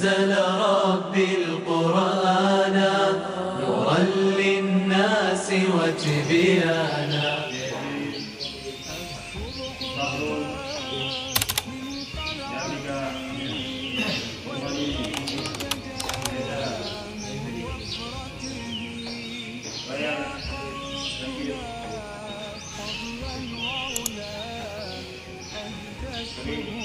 أنزل ربي القرآن نورا للناس وتبيانا itu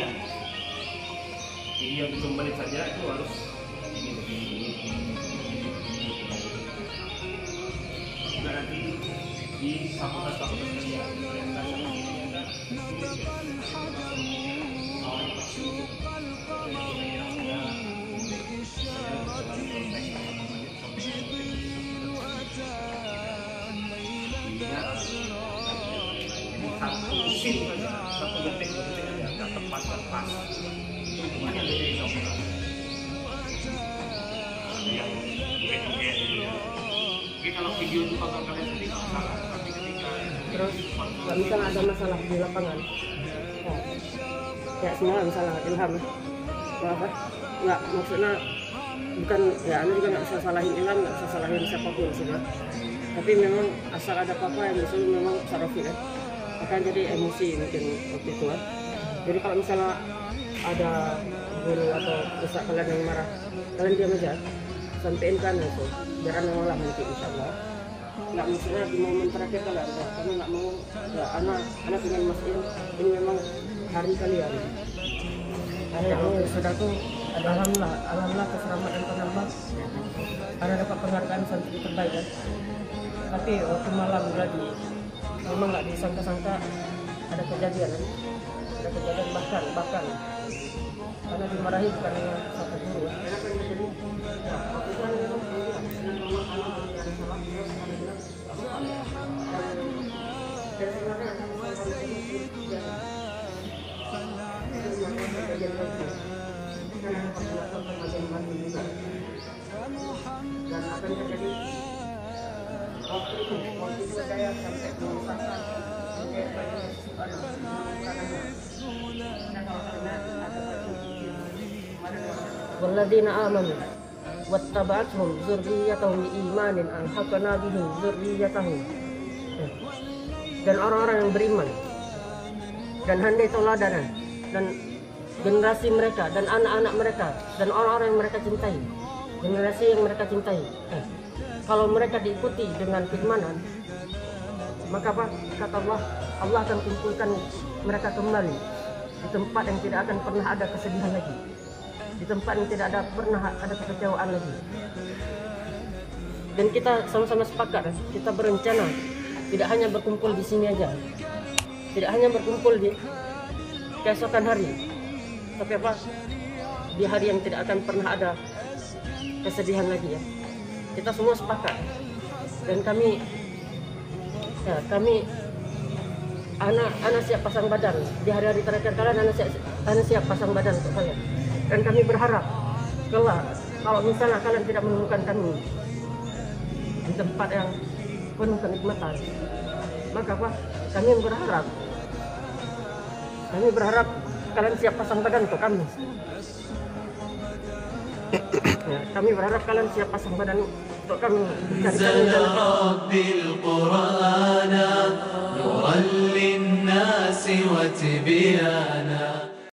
dirian jadi yang tujuh menit saja itu harus ini begini juga nanti di fakultas fakultas kerja satu scene saja. Satu detik dua detik aja nggak tepat. Nggak pas itu hanya beda yang kamu yang joget-joget Jadi kalau video itu kalau kalian sendiri nggak masalah tapi ketika terus kalau misalnya ada masalah di lapangan. Ya, ya semua misalnya ilham. Ya Nggak apa nggak maksudnya bukan ya anda juga nggak bisa salahin ilham nggak bisa salahin siapa pun sih tapi memang asal ada apa-apa yang disuruh memang sarofi ya akan jadi emosi mungkin waktu itu ya jadi kalau misalnya ada guru atau ustaz kalian yang marah kalian diam aja. Sampein kan itu biar anda ngolah nanti insya Allah nggak maksudnya di momen terakhir kalian ya, karena nggak mau ya anak anak ingin mastiin ini memang hari kalian. Karena yang sudah tuh ada alhamdulillah alhamdulillah keselamatan penambah karena dapat penghargaan santri terbaik kan. Tapi waktu malam tadi memang nggak disangka-sangka ada kejadian ada kejadian bahkan bahkan karena dimarahi bukan satu guru ya. Dan. Kan yang terjadi والذين آمنوا واتبعتهم ذريتهم بإيمان ألحقنا بهم ذريتهم dan orang-orang yang beriman dan handai tauladan dan generasi mereka dan anak-anak mereka dan orang-orang yang mereka cintai generasi yang mereka cintai eh, kalau mereka diikuti dengan keimanan maka apa? Kata Allah Allah akan kumpulkan mereka kembali di tempat yang tidak akan pernah ada kesedihan lagi. Di tempat yang tidak ada pernah ada kekecewaan lagi. Dan kita sama-sama sepakat kita berencana tidak hanya berkumpul di sini aja. Tidak hanya berkumpul di keesokan hari. Tapi apa? Di hari yang tidak akan pernah ada kesedihan lagi ya. Kita semua sepakat. Dan kami ya, kami anak anak siap pasang badan. Di hari-hari terakhir kalian anak siap, anak siap pasang badan untuk kalian. Dan kami berharap kelak kalau misalnya kalian tidak menemukan kami di tempat yang penuh kenikmatan maka apa? Kami berharap kami berharap kalian siap pasang badan untuk kami Ya, kami berharap kalian siap pasang badan untuk kami carikan Rabbil Qur'ana nuran lin-nasi wa tibyana.